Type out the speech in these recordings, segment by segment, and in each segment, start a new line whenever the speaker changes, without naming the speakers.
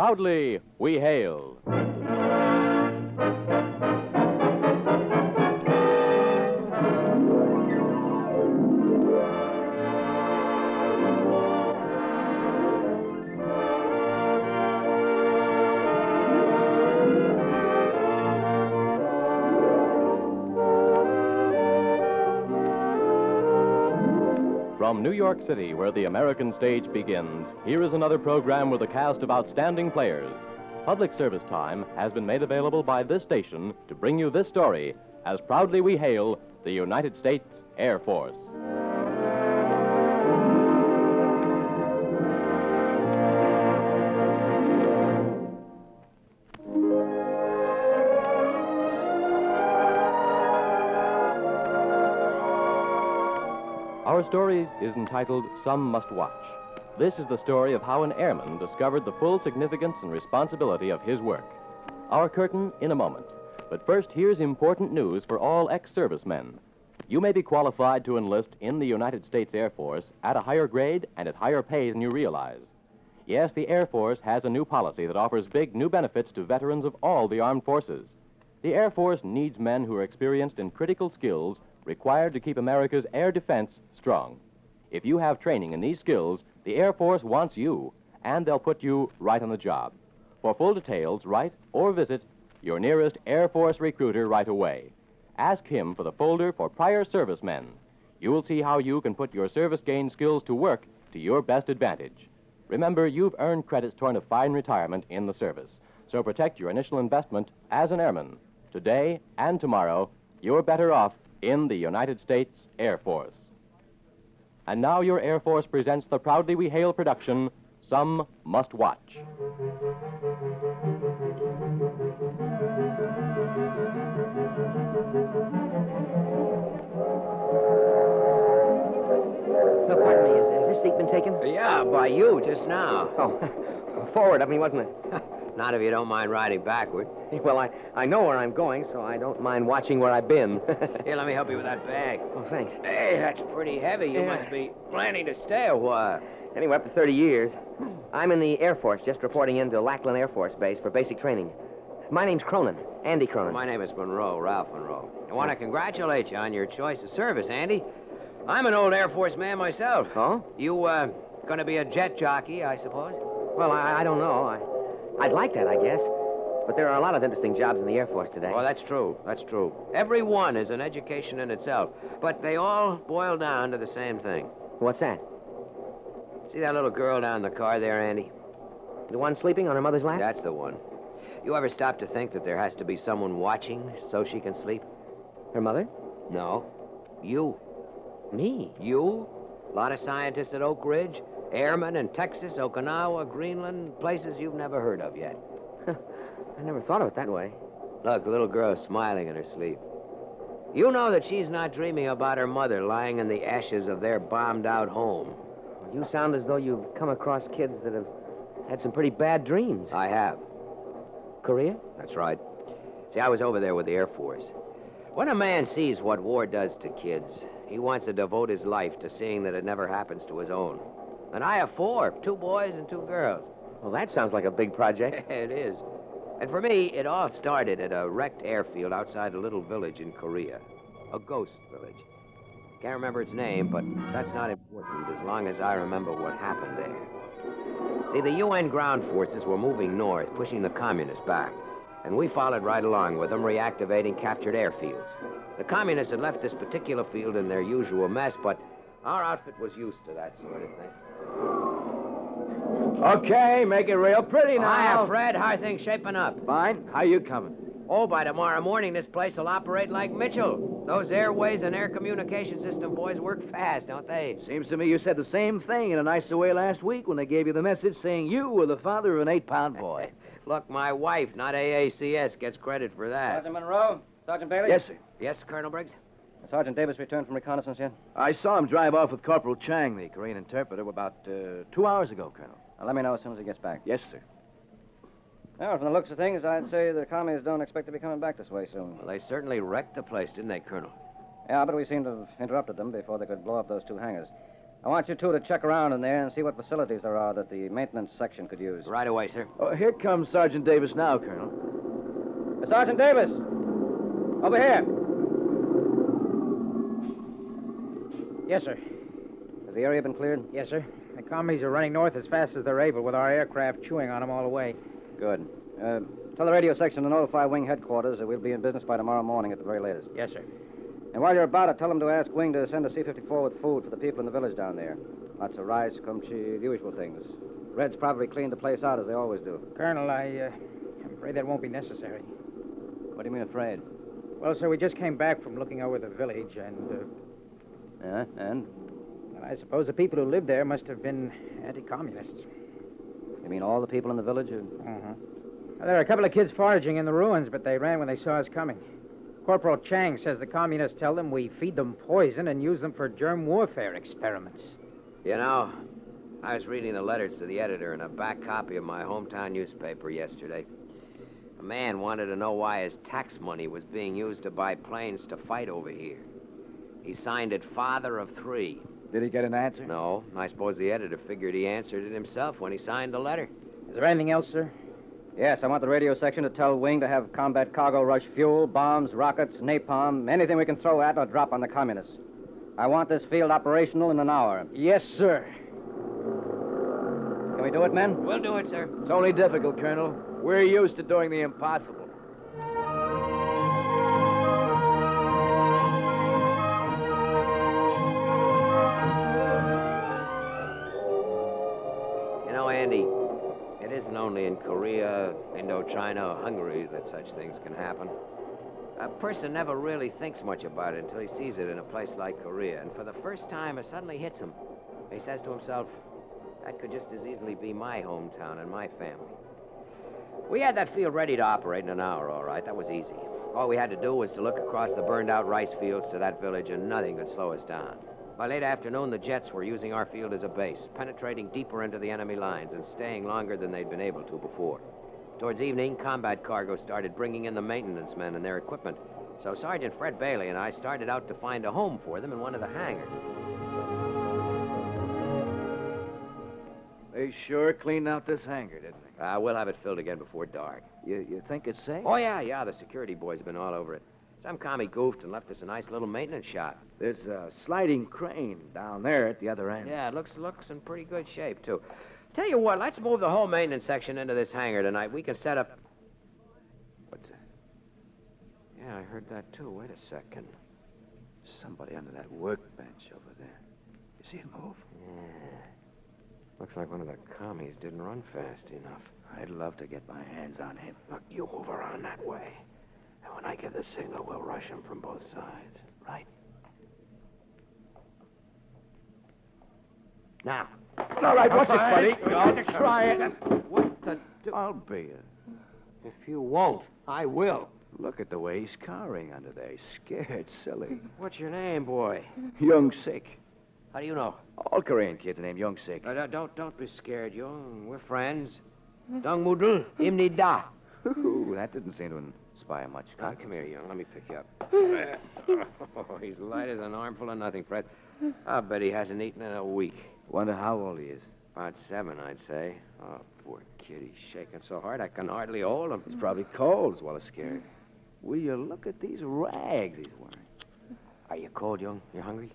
Proudly, we hail. New York City, where the American stage begins, here is another program with a cast of outstanding players. Public service time has been made available by this station to bring you this story as proudly we hail the United States Air Force. Our story is entitled Some Must Watch. This is the story of how an airman discovered the full significance and responsibility of his work. Our curtain in a moment. But first, here's important news for all ex servicemen. You may be qualified to enlist in the United States Air Force at a higher grade and at higher pay than you realize. Yes, the Air Force has a new policy that offers big new benefits to veterans of all the armed forces. The Air Force needs men who are experienced in critical skills required to keep America's air defense strong. If you have training in these skills, the Air Force wants you, and they'll put you right on the job. For full details, write or visit your nearest Air Force recruiter right away. Ask him for the folder for prior servicemen. You will see how you can put your service gained skills to work to your best advantage. Remember, you've earned credits toward a fine retirement in the service, so protect your initial investment as an airman. Today and tomorrow, you're better off in the United States Air Force. And now your Air Force presents the Proudly We Hail production, Some Must Watch.
No, pardon me. Has, has this seat been taken?
Yeah, by you just now.
Oh, forward of me, wasn't it?
Not if you don't mind riding backward.
well, I, I know where I'm going, so I don't mind watching where I've been.
Here, let me help you with that bag.
oh, thanks.
Hey, that's pretty heavy. You
Yeah.
must be planning to stay a while.
Anyway, up to 30 years. I'm in the Air Force, just reporting into Lackland Air Force Base for basic training. My name's Cronin, Andy Cronin.
My name is Monroe, Ralph Monroe. I want to congratulate you on your choice of service, Andy. I'm an old Air Force man myself.
Oh?
You, uh, gonna be a jet jockey, I suppose?
Well, I, I don't know. I, I'd like that, I guess. But there are a lot of interesting jobs in the Air Force today.
Oh, that's true. That's true. Every one is an education in itself, but they all boil down to the same thing.
What's that?
See that little girl down in the car there, Andy?
The one sleeping on her mother's lap?
That's the one. You ever stop to think that there has to be someone watching so she can sleep?
Her mother?
No. You.
Me?
You? A lot of scientists at Oak Ridge, airmen in Texas, Okinawa, Greenland, places you've never heard of yet.
I never thought of it that way.
Look, the little girl's smiling in her sleep. You know that she's not dreaming about her mother lying in the ashes of their bombed out home.
You sound as though you've come across kids that have had some pretty bad dreams.
I have.
Korea?
That's right. See, I was over there with the Air Force. When a man sees what war does to kids, he wants to devote his life to seeing that it never happens to his own. And I have four two boys and two girls.
Well, that sounds like a big project.
it is. And for me, it all started at a wrecked airfield outside a little village in Korea. A ghost village. Can't remember its name, but that's not important as long as I remember what happened there. See, the UN ground forces were moving north, pushing the communists back. And we followed right along with them, reactivating captured airfields. The communists had left this particular field in their usual mess, but our outfit was used to that sort of thing.
Okay, make it real pretty now.
Hiya, Fred. How are things shaping up?
Fine. How you coming?
Oh, by tomorrow morning, this place will operate like Mitchell. Those airways and air communication system boys work fast, don't they?
Seems to me you said the same thing in a nicer way last week when they gave you the message saying you were the father of an eight-pound boy.
Look, my wife, not AACS, gets credit for that.
Sergeant Monroe? Sergeant Bailey?
yes, sir.
Yes, Colonel Briggs?
Sergeant Davis returned from reconnaissance yet?
I saw him drive off with Corporal Chang, the Korean interpreter, about uh, two hours ago, Colonel.
Now, let me know as soon as he gets back.
Yes, sir.
Well, from the looks of things, I'd say the commies don't expect to be coming back this way soon.
Well, they certainly wrecked the place, didn't they, Colonel?
Yeah, but we seem to have interrupted them before they could blow up those two hangars. I want you two to check around in there and see what facilities there are that the maintenance section could use.
Right away, sir.
Oh, here comes Sergeant Davis now, Colonel.
Sergeant Davis! Over here.
Yes, sir.
Has the area been cleared?
Yes, sir. The commies are running north as fast as they're able with our aircraft chewing on them all the way.
Good. Uh, tell the radio section to notify Wing headquarters that we'll be in business by tomorrow morning at the very latest.
Yes, sir.
And while you're about it, tell them to ask Wing to send a C-54 with food for the people in the village down there. Lots of rice, kimchi, the usual things. Reds probably cleaned the place out as they always do.
Colonel, I, uh, I'm afraid that won't be necessary.
What do you mean afraid?
Well, sir, we just came back from looking over the village, and, uh,
Yeah, and?
well, I suppose the people who lived there must have been anti-communists.
You mean all the people in the village? Are...
Uh-huh. Well, there are a couple of kids foraging in the ruins, but they ran when they saw us coming. Corporal Chang says the communists tell them we feed them poison and use them for germ warfare experiments.
You know, I was reading the letters to the editor in a back copy of my hometown newspaper yesterday. A man wanted to know why his tax money was being used to buy planes to fight over here. He signed it father of three.
Did he get an answer?
No, I suppose the editor figured he answered it himself when he signed the letter.
Is there anything else, sir?
Yes, I want the radio section to tell Wing to have combat cargo rush fuel, bombs, rockets, napalm, anything we can throw at or drop on the communists. I want this field operational in an hour.
Yes, sir.
Can we do it, men?
We'll do it, sir.
It's only difficult, Colonel. We're used to doing the impossible.
Indochina, or Hungary that such things can happen. A person never really thinks much about it until he sees it in a place like Korea. And for the first time, it suddenly hits him. He says to himself, that could just as easily be my hometown and my family. We had that field ready to operate in an hour, all right. That was easy. All we had to do was to look across the burned out rice fields to that village, and nothing could slow us down. By late afternoon, the Jets were using our field as a base, penetrating deeper into the enemy lines and staying longer than they'd been able to before. Towards evening, combat cargo started bringing in the maintenance men and their equipment. So Sergeant Fred Bailey and I started out to find a home for them in one of the hangars.
They sure cleaned out this hangar, didn't they?
Uh, we'll have it filled again before dark.
You, you think it's safe?
Oh, yeah, yeah, the security boys have been all over it. Some commie goofed and left us a nice little maintenance shop.
There's a sliding crane down there at the other end.
Yeah, it looks looks in pretty good shape, too. Tell you what, let's move the whole maintenance section into this hangar tonight. We can set up. What's that? Yeah, I heard that, too. Wait a second.
Somebody under that workbench over there. You see it move?
Yeah. Looks like one of the commies didn't run fast enough.
I'd love to get my hands on him.
Look, you move around that way. And when I give the signal, we'll rush him from both sides.
Right.
Now.
All right, watch it, buddy.
Don't try it. What the... Do-
I'll be it.
if you won't, I will.
Look at the way he's cowering under there. He's scared, silly.
What's your name, boy?
Young Sik.
How do you know?
All Korean kids are named Young Sik.
Uh, don't, don't be scared, Young. We're friends. Dong Mudul, Imni Da.
Ooh, that didn't seem to inspire much.
Now, come here, Young. Let me pick you up. oh, he's light as an armful of nothing, Fred. I bet he hasn't eaten in a week.
Wonder how old he is.
About seven, I'd say. Oh, poor kid. He's shaking so hard I can hardly hold him.
He's probably cold as well as scared. Will you look at these rags he's wearing?
Are you cold, Young? You hungry?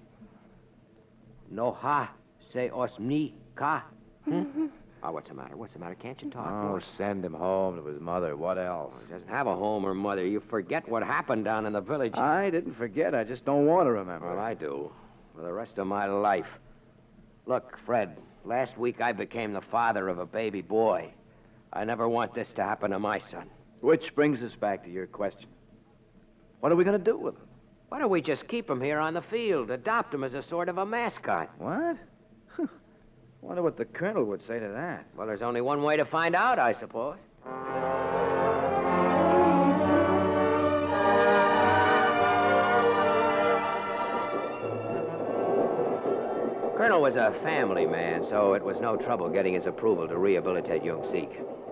No ha. Say osmni ka. Hmm? Oh, what's the matter? What's the matter? Can't you talk?
Oh,
boy?
send him home to his mother. What else?
He doesn't have a home or mother. You forget what happened down in the village.
I didn't forget. I just don't want to remember.
Well, I do. For the rest of my life. Look, Fred, last week I became the father of a baby boy. I never want this to happen to my son.
Which brings us back to your question. What are we going to do with him?
Why don't we just keep him here on the field, adopt him as a sort of a mascot?
What? Wonder what the colonel would say to that.
Well, there's only one way to find out, I suppose. Colonel was a family man, so it was no trouble getting his approval to rehabilitate young Sik.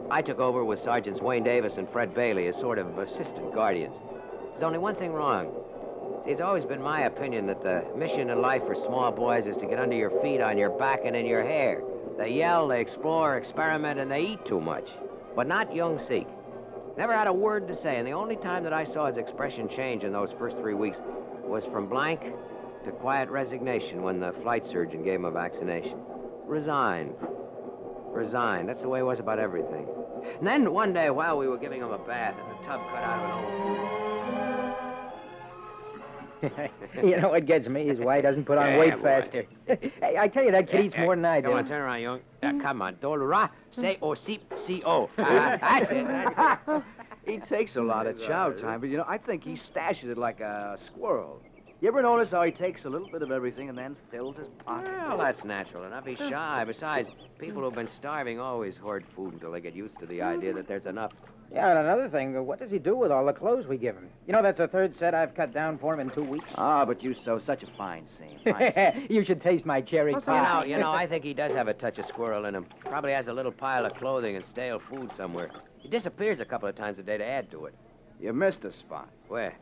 I took over with Sergeants Wayne Davis and Fred Bailey as sort of assistant guardians. There's only one thing wrong. See, it's always been my opinion that the mission in life for small boys is to get under your feet, on your back, and in your hair. They yell, they explore, experiment, and they eat too much. But not young Sik. Never had a word to say, and the only time that I saw his expression change in those first three weeks was from blank to quiet resignation when the flight surgeon gave him a vaccination. Resigned. Resigned. That's the way it was about everything. And then one day, while we were giving him a bath, in the tub cut out of an old
you know what gets me is why he doesn't put on
Yeah,
weight
boy.
faster. hey, I tell you, that kid eats more than I do.
Come on, turn around, young. Yeah, come on. Dolura, say o si si o. Ah, That's it. That's it.
He takes a lot of chow time, but you know, I think he stashes it like a squirrel. You ever notice how he takes a little bit of everything and then fills his pocket?
Well, that's natural enough. He's shy. Besides, people who've been starving always hoard food until they get used to the idea that there's enough.
Yeah, and another thing, what does he do with all the clothes we give him? You know, that's the third set I've cut down for him in two weeks.
Ah, but you sew such a fine seam. Fine
you should taste my cherry pie.
You
pie.
know, you know, I think he does have a touch of squirrel in him. Probably has a little pile of clothing and stale food somewhere. He disappears a couple of times a day to add to it.
You missed a spot.
Where?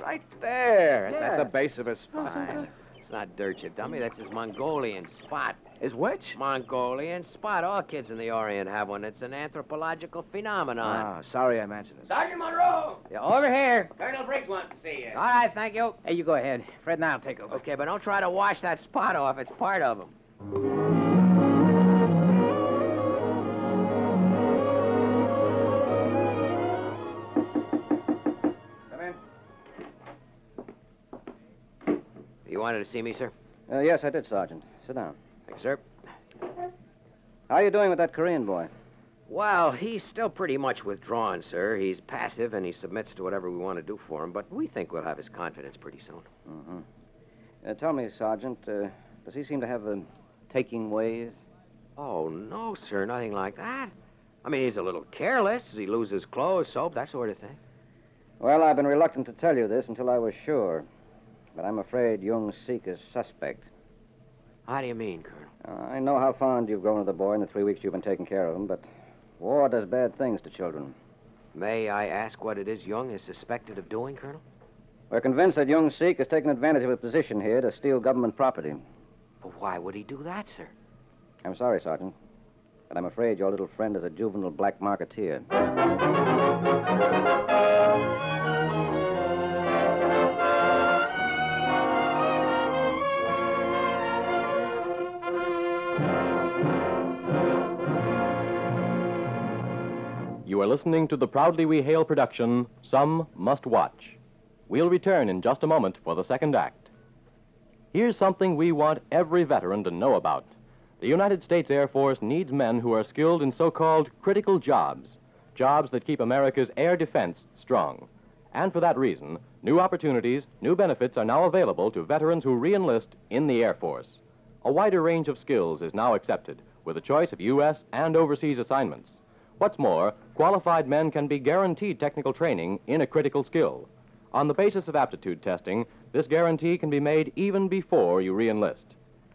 Right there,
Yeah.
at the base of his spine.
It's not dirt, you dummy. That's his Mongolian spot.
His which?
Mongolian spot. All kids in the Orient have one. It's an anthropological phenomenon.
Ah, sorry I mentioned it.
Sergeant Monroe!
Yeah, over here.
Colonel Briggs wants to see you.
All right, thank you. Hey, you go ahead. Fred and I'll take over.
Okay, but don't try to wash that spot off. It's part of him. Wanted to see me, sir?
Uh, yes, I did, Sergeant. Sit down.
Thank you, sir.
How are you doing with that Korean boy?
Well, he's still pretty much withdrawn, sir. He's passive and he submits to whatever we want to do for him, but we think we'll have his confidence pretty soon.
Mm-hmm. Uh, tell me, Sergeant, uh, does he seem to have uh, taking ways?
Oh, no, sir, nothing like that. I mean, he's a little careless. He loses clothes, soap, that sort of thing.
Well, I've been reluctant to tell you this until I was sure. But I'm afraid young Sik is suspect.
How do you mean, Colonel?
Uh, I know how fond you've grown of the boy in the three weeks you've been taking care of him, but war does bad things to children.
May I ask what it is Young is suspected of doing, Colonel?
We're convinced that young Sik has taken advantage of his position here to steal government property.
But why would he do that, sir?
I'm sorry, Sergeant, but I'm afraid your little friend is a juvenile black marketeer.
Are listening to the Proudly We Hail production, Some Must Watch. We'll return in just a moment for the second act. Here's something we want every veteran to know about. The United States Air Force needs men who are skilled in so called critical jobs, jobs that keep America's air defense strong. And for that reason, new opportunities, new benefits are now available to veterans who reenlist in the Air Force. A wider range of skills is now accepted, with a choice of U.S. and overseas assignments. What's more, qualified men can be guaranteed technical training in a critical skill. On the basis of aptitude testing, this guarantee can be made even before you reenlist.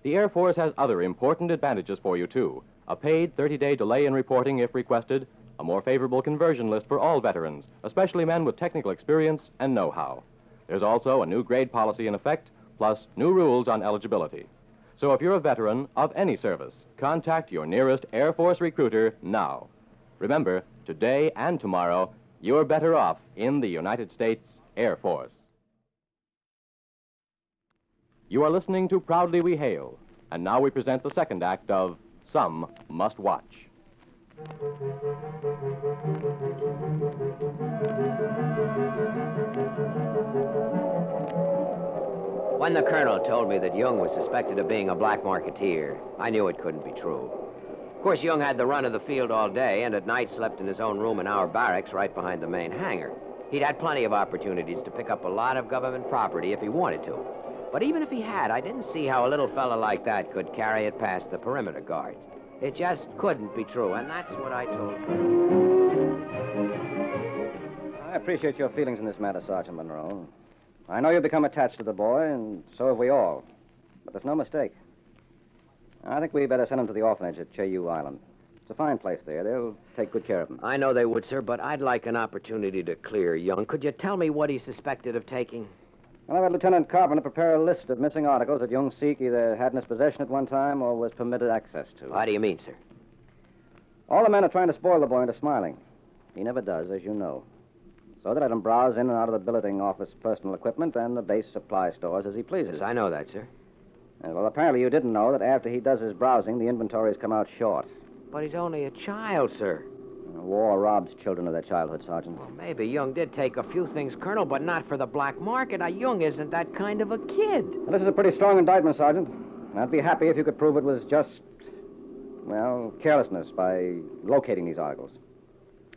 The Air Force has other important advantages for you, too. A paid 30 day delay in reporting if requested, a more favorable conversion list for all veterans, especially men with technical experience and know how. There's also a new grade policy in effect, plus new rules on eligibility. So if you're a veteran of any service, contact your nearest Air Force recruiter now. Remember, today and tomorrow, you're better off in the United States Air Force. You are listening to Proudly We Hail, and now we present the second act of Some Must Watch.
When the colonel told me that Young was suspected of being a black marketeer, I knew it couldn't be true. Of course, Young had the run of the field all day, and at night slept in his own room in our barracks right behind the main hangar. He'd had plenty of opportunities to pick up a lot of government property if he wanted to. But even if he had, I didn't see how a little fella like that could carry it past the perimeter guards. It just couldn't be true, and that's what I told him.
I appreciate your feelings in this matter, Sergeant Monroe. I know you've become attached to the boy, and so have we all. But there's no mistake. I think we better send him to the orphanage at Cheju Island. It's a fine place there. They'll take good care of him.
I know they would, sir, but I'd like an opportunity to clear Young. Could you tell me what he's suspected of taking?
Well, I've had Lieutenant Carpenter prepare a list of missing articles that young Sik either had in his possession at one time or was permitted access to.
How do you mean, sir?
All the men are trying to spoil the boy into smiling. He never does, as you know. So they let him browse in and out of the billeting office personal equipment and the base supply stores as he pleases.
Yes, I know that, sir.
And, well, apparently you didn't know that after he does his browsing, the inventories come out short.
But he's only a child, sir.
Uh, war robs children of their childhood, Sergeant.
Well, maybe Young did take a few things, Colonel, but not for the black market. Now, Young isn't that kind of a kid.
Well, this is a pretty strong indictment, Sergeant. I'd be happy if you could prove it was just, well, carelessness by locating these articles.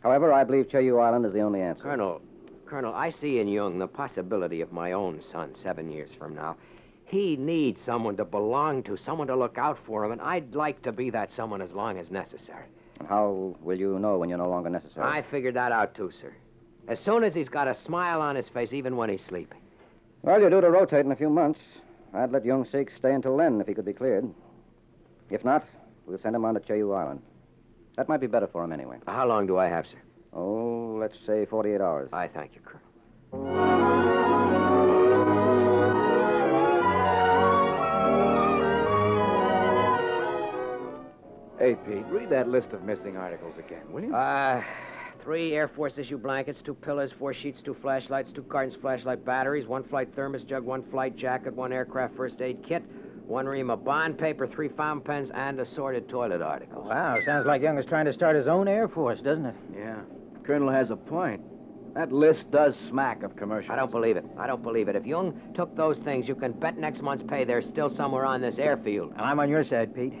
However, I believe Cheju Island is the only answer.
Colonel, Colonel, I see in Young the possibility of my own son seven years from now. He needs someone to belong to, someone to look out for him, and I'd like to be that someone as long as necessary.
And How will you know when you're no longer necessary?
I figured that out, too, sir. As soon as he's got a smile on his face, even when he's sleeping.
Well, you're due to rotate in a few months. I'd let young Sik stay until then if he could be cleared. If not, we'll send him on to Cheju Island. That might be better for him anyway.
How long do I have, sir?
Oh, let's say 48 hours.
I thank you, Colonel.
Hey, Pete, read that list of missing articles again, will you?
Uh, three Air Force issue blankets, two pillows, four sheets, two flashlights, two cartons flashlight batteries, one flight thermos jug, one flight jacket, one aircraft first aid kit, one ream of bond paper, three fountain pens, and assorted toilet articles.
Wow, sounds like Young is trying to start his own Air Force, doesn't it?
yeah. Colonel has a point. That list does smack of commercial.
I don't believe it. I don't believe it. If Young took those things, you can bet next month's pay they're still somewhere on this airfield.
And I'm on your side, Pete.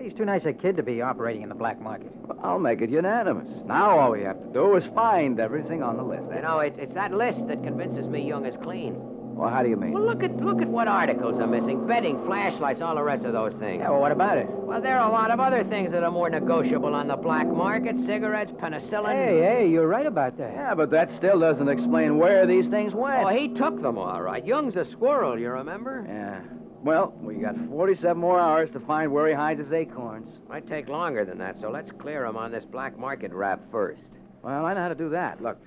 Hey, he's too nice a kid to be operating in the black market.
I'll make it unanimous. Now all we have to do is find everything on the list.
You know, it's, it's that list that convinces me Young is clean.
Well, how do you mean?
Well, look at look at what articles are missing. Bedding, flashlights, all the rest of those things.
Yeah, well, what about it?
Well, there are a lot of other things that are more negotiable on the black market. Cigarettes, penicillin.
Hey, hey, you're right about that.
Yeah, but that still doesn't explain where these things went.
Oh, he took them all right. Young's a squirrel, you remember?
Yeah. Well, we got 47 more hours to find where he hides his acorns.
Might take longer than that, so let's clear him on this black market rap first.
Well, I know how to do that. Look,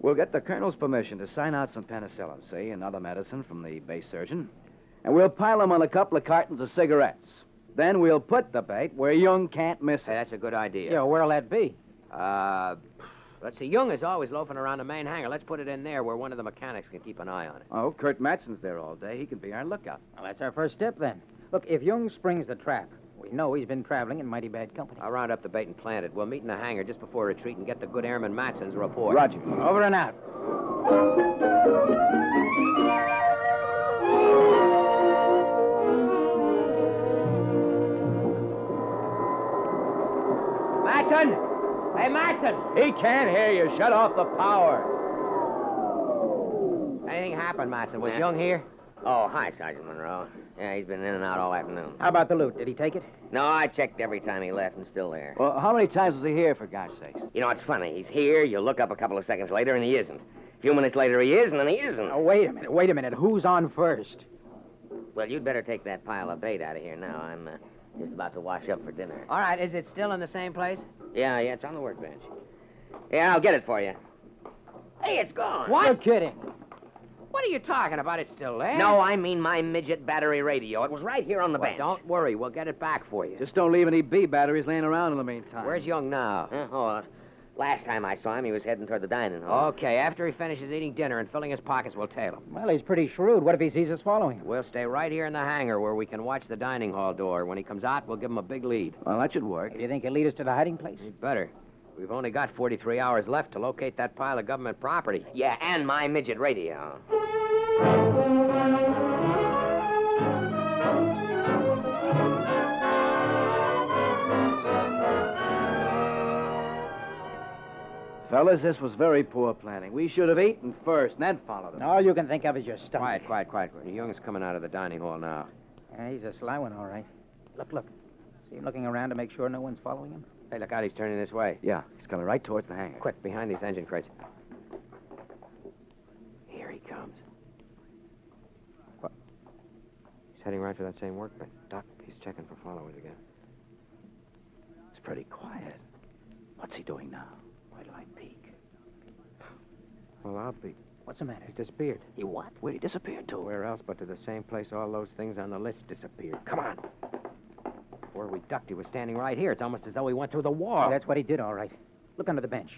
we'll get the colonel's permission to sign out some penicillin, see, and other medicine from the base surgeon. And we'll pile them on a couple of cartons of cigarettes. Then we'll put the bait where Young can't miss
Hey,
it.
that's a good idea.
Yeah, where'll that be?
Uh, let's see. Young is always loafing around the main hangar. Let's put it in there where one of the mechanics can keep an eye on it.
Oh, Kurt Matson's there all day. He can be our lookout.
Well, that's our first step then. Look, if Young springs the trap, we know he's been traveling in mighty bad company.
I'll round up the bait and plant it. We'll meet in the hangar just before retreat and get the good airman Matson's report.
Roger.
Over and out.
Matson! Hey, Matson!
He can't hear you. Shut off the power.
Anything happened, Matson? Was
Yeah.
Young here?
Oh, hi, Sergeant Monroe. Yeah, he's been in and out all afternoon.
How about the loot? Did he take it?
No, I checked every time he left and still there.
Well, how many times was he here, for God's sake?
You know, it's funny. He's here, you look up a couple of seconds later, and he isn't. A few minutes later, he is, and then he isn't.
Oh, wait a minute. Wait a minute. Who's on first?
Well, you'd better take that pile of bait out of here now. I'm uh, just about to wash up for dinner.
All right, is it still in the same place?
Yeah, yeah, it's on the workbench. Yeah, I'll get it for you. Hey, it's gone.
What?
You're kidding.
What are you talking about? It's still there?
No, I mean my midget battery radio. It was right here on the
Well,
bench.
don't worry. We'll get it back for you.
Just don't leave any B batteries laying around in the meantime.
Where's Young now?
Huh? Oh, last time I saw him, he was heading toward the dining hall.
Okay, after he finishes eating dinner and filling his pockets, we'll tail him.
Well, he's pretty shrewd. What if he sees us following him?
We'll stay right here in the hangar where we can watch the dining hall door. When he comes out, we'll give him a big lead.
Well, that should work.
Do you think he'll lead us to the hiding place?
He'd better. We've only got 43 hours left to locate that pile of government property.
Yeah, and my midget radio.
Fellas, this was very poor planning. We should have eaten first and then followed them.
All you can think of is your stomach.
Quiet, quiet, quiet. Young's coming out of the dining hall now.
Yeah, he's a sly one, all right. Look, look. See him looking around to make sure no one's following him?
Hey, look out. He's turning this way.
Yeah, he's coming right towards the hangar.
Quick, behind these engine crates. Here he comes. What? He's heading right for that same workbench. Doc, he's checking for followers again.
It's pretty quiet. What's he doing now? Wait till I peek.
Well, I'll be.
What's the matter? He's disappeared.
He what? Where'd he disappear to? Where else but to the same place all those things on the list disappeared. Come on. Before we ducked, he was standing right here. It's almost as though he went through the wall.
That's what he did, all right. Look under the bench.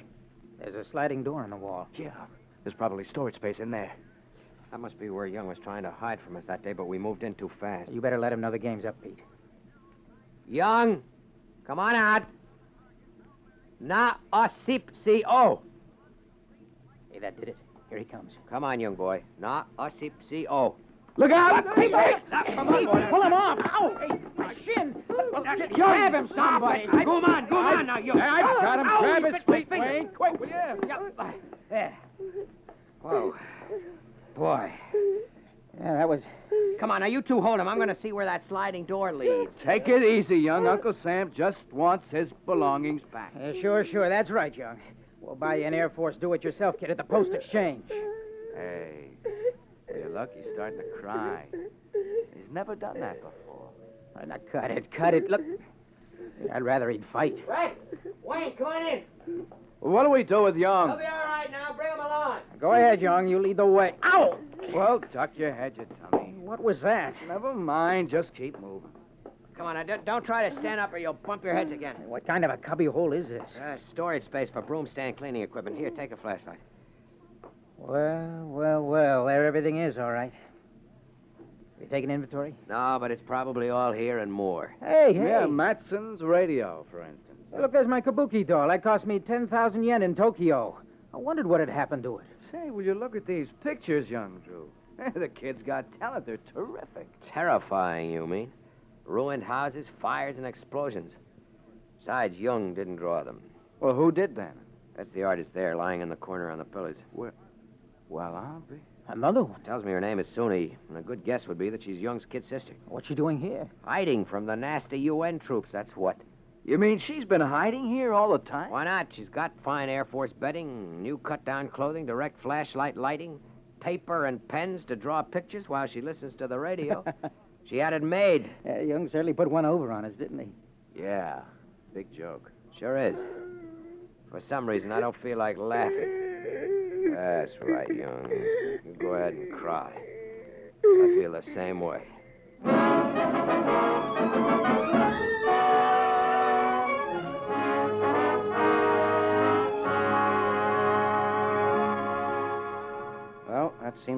There's a sliding door in the wall.
Yeah. There's probably storage space in there.
That must be where Young was trying to hide from us that day, but we moved in too fast.
You better let him know the game's up, Pete.
Young, come on out. Na asip si o.
Hey, that did it. Here he comes.
Come on, young boy. Na asip si o.
Look out! Hey, hey, come on, pull him off! Ow! Hey, my shin! Grab him, somebody!
Go on, go on now, Young.
I've got him.
Ow,
Grab his feet,
finger.
Wayne. Quick, will you?
There. Whoa. Boy.
Yeah, that was...
Come on, now you two hold him. I'm going to see where that sliding door leads.
Take it easy, young. Uncle Sam just wants his belongings back.
Uh, sure, sure. That's right, Young. We'll buy you an Air Force do-it-yourself kit at the Post Exchange.
Hey. Hey, look, he's starting to cry. He's never done that before.
Uh, now, cut it, cut it. Look, I'd rather he'd fight.
Right. Wayne, come on in.
What do we do with Young?
He'll be all right now. Bring him along.
Go ahead, Young. You lead the way. Ow!
Well, tuck your head, your tummy.
What was that?
Never mind, just keep moving.
Come on, now, don't- don't try to stand up or you'll bump your heads again.
What kind of a cubby hole is this?
Uh, storage space for broom stand cleaning equipment. Here, take a flashlight.
Well, well, well. There everything is, all right. You taking inventory?
No, but it's probably all here and more.
Hey, hey.
Yeah, Matson's radio, for instance.
Hey, Look, there's my kabuki doll. That cost me 10,000 yen in Tokyo. I wondered what had happened to it.
Say, will you look at these pictures, young Drew? the kid's got talent. They're terrific.
Terrifying, you mean? Ruined houses, fires, and explosions. Besides, Young didn't draw them.
Well, who did then?
That's the artist there, lying in the corner on the pillars.
Well, well, I'll be.
Another one.
Tells me her name is Suni, and a good guess would be that she's Young's kid sister.
What's she doing here?
Hiding from the nasty UN troops, that's what.
You mean she's been hiding here all the time?
Why not? She's got fine Air Force bedding, new cut-down clothing, direct flashlight lighting, paper and pens to draw pictures while she listens to the radio. she had it made.
Uh, Young certainly put one over on us, didn't he?
Yeah. Big joke.
Sure is. For some reason, I don't feel like laughing. That's right, Young. You go ahead and cry. I feel the same way.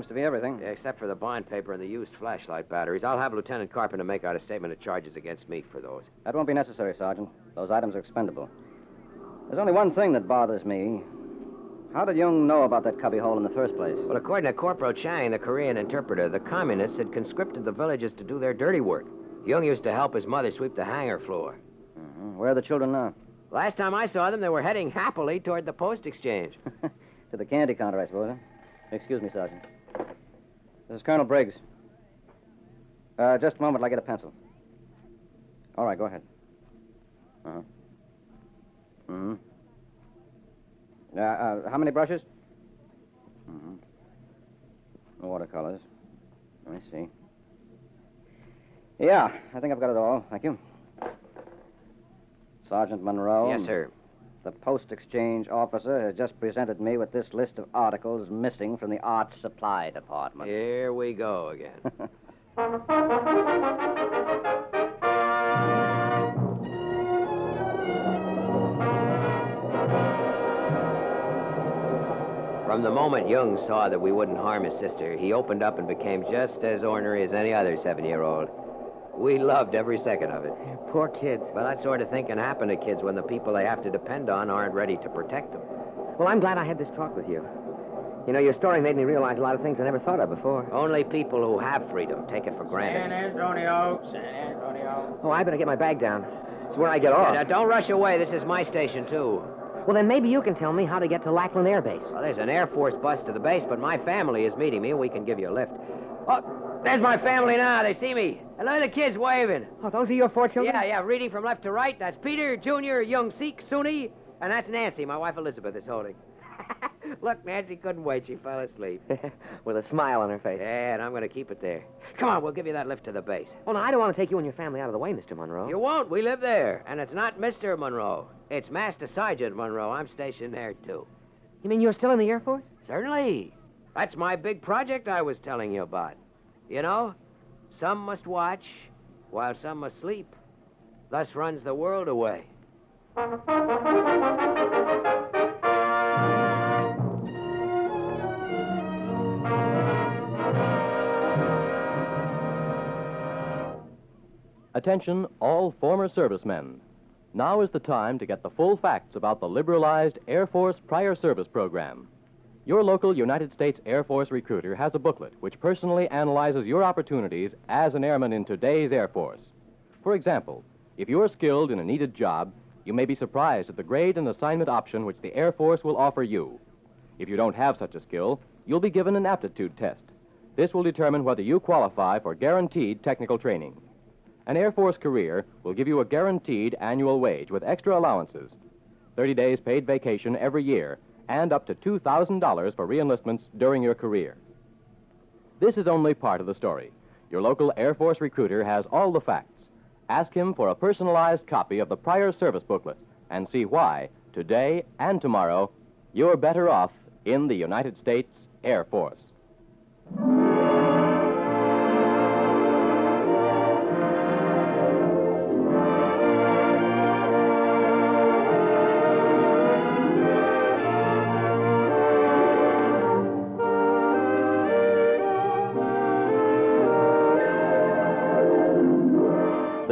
Seems to be everything.
Yeah, except for the bond paper and the used flashlight batteries. I'll have Lieutenant Carpenter make out a statement of charges against me for those.
That won't be necessary, Sergeant. Those items are expendable. There's only one thing that bothers me. How did Jung know about that cubby hole in the first place?
Well, according to Corporal Chang, the Korean interpreter, the communists had conscripted the villagers to do their dirty work. Young used to help his mother sweep the hangar floor.
Mhm. Where are the children now?
Last time I saw them, they were heading happily toward the post exchange.
to the candy counter, I suppose. Huh? Excuse me, Sergeant. This is Colonel Briggs. Uh, just a moment, I'll get a pencil. All right, go ahead. Uh-huh. Mm-hmm. Uh, uh, how many brushes? Mm-hmm. Watercolors. Let me see. Yeah, I think I've got it all. Thank you. Sergeant Monroe.
yes, sir.
The Post Exchange officer has just presented me with this list of articles missing from the Arts Supply Department.
Here we go again. From the moment Young saw that we wouldn't harm his sister, he opened up and became just as ornery as any other seven year old. We loved every second of it.
Poor kids.
But that sort of thing can happen to kids when the people they have to depend on aren't ready to protect them.
Well, I'm glad I had this talk with you. You know, your story made me realize a lot of things I never thought of before.
Only people who have freedom take it for granted. San.
Antonio. San Antonio.
Oh, I better get my bag down. It's where I get off.
Now, don't rush away. This is my station, too.
Well, then maybe you can tell me how to get to Lackland Air Base.
Well, there's an Air Force bus to the base, but my family is meeting me, and we can give you a lift. Oh, there's my family now. They see me. And look at the kids waving.
Oh, those are your four children?
Yeah, yeah, reading from left to right. That's Peter, Junior, young Sik, Suni, and that's Nancy, my wife Elizabeth, is holding. look, Nancy couldn't wait. She fell asleep.
With a smile on her face.
Yeah, and I'm going to keep it there. Come on, we'll give you that lift to the base.
Well, now, I don't want to take you and your family out of the way, Mr. Monroe.
You won't. We live there. And it's not Mr. Monroe. It's Master Sergeant Monroe. I'm stationed there, too.
You mean you're still in the Air Force?
Certainly. That's my big project I was telling you about. You know, some must watch while some must sleep. Thus runs the world away.
Attention, all former servicemen. Now is the time to get the full facts about the liberalized Air Force Prior Service Program. Your local United States Air Force recruiter has a booklet which personally analyzes your opportunities as an airman in today's Air Force. For example, if you're skilled in a needed job, you may be surprised at the grade and assignment option which the Air Force will offer you. If you don't have such a skill, you'll be given an aptitude test. This will determine whether you qualify for guaranteed technical training. An Air Force career will give you a guaranteed annual wage with extra allowances, 30 days paid vacation every year, and up to $2,000 for reenlistments during your career. This is only part of the story. Your local Air Force recruiter has all the facts. Ask him for a personalized copy of the prior service booklet and see why, today and tomorrow, you're better off in the United States Air Force.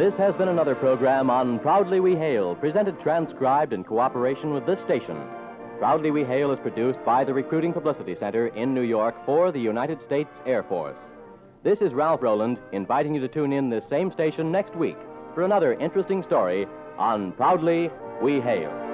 This has been another program on Proudly We Hail, presented transcribed in cooperation with this station. Proudly We Hail is produced by the Recruiting Publicity Center in New York for the United States Air Force. This is Ralph Roland inviting you to tune in this same station next week for another interesting story on Proudly We Hail.